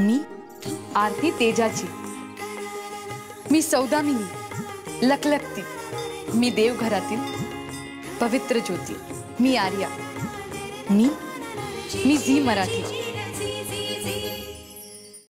मी आरती तेजाची. मी सौदामिनी, लखलखती. मी देवघरातील पवित्र ज्योती. मी आर्या. मी मी झी मराठी.